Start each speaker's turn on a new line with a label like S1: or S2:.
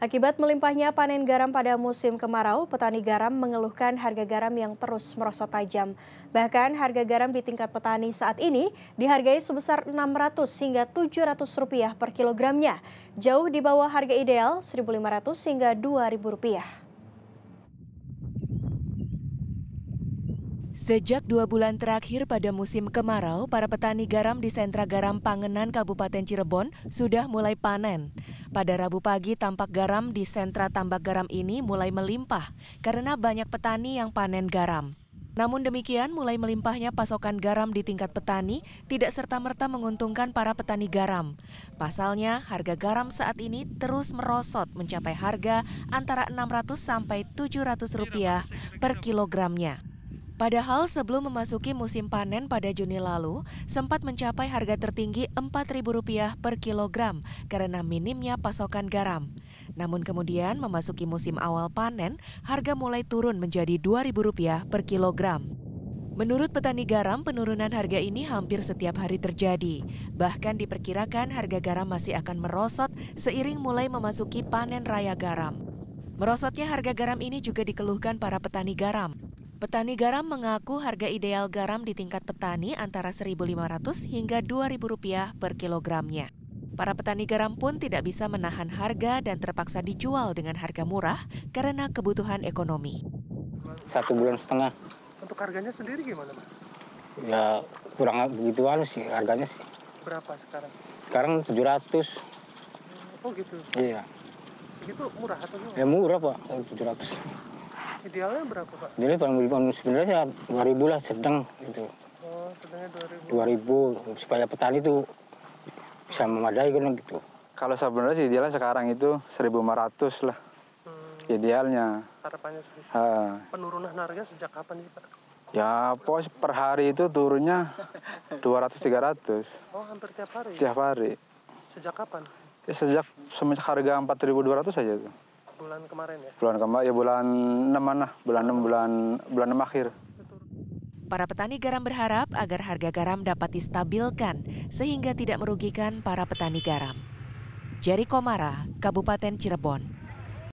S1: Akibat melimpahnya panen garam pada musim kemarau, petani garam mengeluhkan harga garam yang terus merosot tajam. Bahkan harga garam di tingkat petani saat ini dihargai sebesar 600 hingga 700 rupiah per kilogramnya, jauh di bawah harga ideal 1.500 hingga 2.000 rupiah.
S2: Sejak dua bulan terakhir pada musim kemarau, para petani garam di sentra garam Pangenan Kabupaten Cirebon sudah mulai panen. Pada Rabu pagi, tampak garam di sentra tambak garam ini mulai melimpah karena banyak petani yang panen garam. Namun demikian, mulai melimpahnya pasokan garam di tingkat petani tidak serta-merta menguntungkan para petani garam. Pasalnya, harga garam saat ini terus merosot mencapai harga antara 600 sampai 700 rupiah per kilogramnya. Padahal sebelum memasuki musim panen pada Juni lalu, sempat mencapai harga tertinggi Rp4.000 per kilogram karena minimnya pasokan garam. Namun kemudian memasuki musim awal panen, harga mulai turun menjadi Rp2.000 per kilogram. Menurut petani garam, penurunan harga ini hampir setiap hari terjadi. Bahkan diperkirakan harga garam masih akan merosot seiring mulai memasuki panen raya garam. Merosotnya harga garam ini juga dikeluhkan para petani garam. Petani garam mengaku harga ideal garam di tingkat petani antara Rp1.500 hingga Rp2.000 per kilogramnya. Para petani garam pun tidak bisa menahan harga dan terpaksa dijual dengan harga murah karena kebutuhan ekonomi.
S3: Satu bulan setengah.
S4: Untuk harganya sendiri gimana, Pak?
S3: Ya kurang begitu anu sih harganya sih.
S4: Berapa sekarang?
S3: Sekarang 700.
S4: Oh gitu?
S3: Iya.
S4: Segitu murah atau gimana?
S3: Ya murah Pak, 700.
S4: Idealnya berapa, Pak?
S3: Jadi paling sebenarnya 2000 lah sedang gitu.
S4: Oh, sedangnya 2000.
S3: 2000 supaya petani itu bisa memadai kan gitu.
S5: Kalau sebenarnya sih idealnya sekarang itu 1500 lah. Hmm. Idealnya.
S4: Harapannya segitu.
S5: Ha.
S4: Penurunan harga sejak kapan nih, Pak?
S5: Ya, pos per hari itu turunnya 200-300.
S4: Oh, hampir tiap hari?
S5: Tiap hari.
S4: Sejak kapan?
S5: Ya, sejak semenjak harga 4.200 saja tuh
S4: bulan kemarin ya?
S5: Bulan kemarin ya bulan 6 mana? Bulan 6 bulan bulan 6 akhir.
S2: Para petani garam berharap agar harga garam dapat distabilkan sehingga tidak merugikan para petani garam. Jeri Komara, Kabupaten Cirebon.